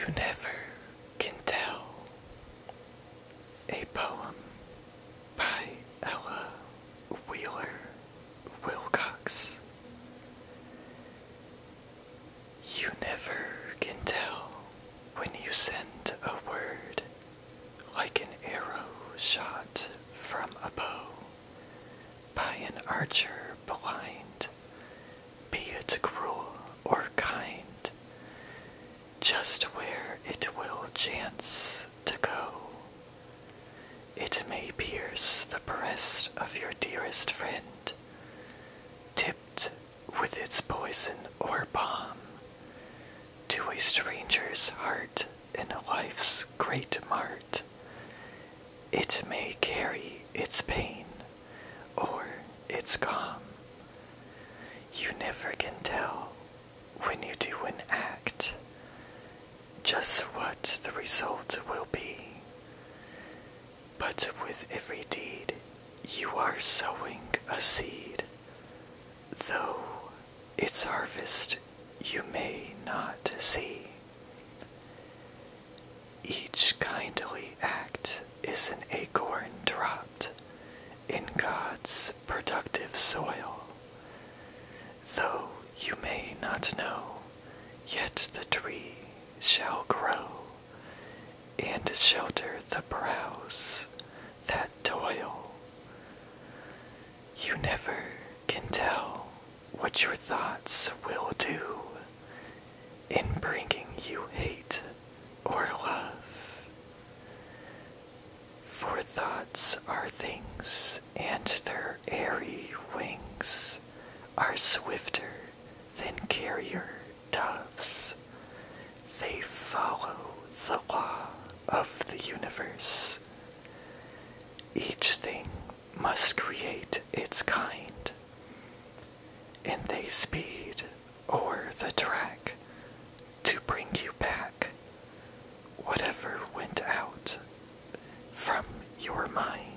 You never can tell. A poem by Ella Wheeler Wilcox. You never can tell when you send a word like an arrow shot from a bow by an archer blind, be it cruel or kind, just where it will chance to go. It may pierce the breast of your dearest friend, tipped with its poison or balm, to a stranger's heart in life's great mart. It may carry its pain or its calm. You never can tell when you do an act just what the result will be. But with every deed, you are sowing a seed, though its harvest you may not see. Each kindly act is an acorn dropped in God's productive soil. Though you may not know, yet the tree shall grow and shelter the brows that toil. You never can tell what your thoughts will do in bringing you hate or love. For thoughts are things, and their airy wings are swifter than carrier doves. They follow the law of the universe. Each thing must create its kind, and they speed o'er the track to bring you back whatever went out from your mind.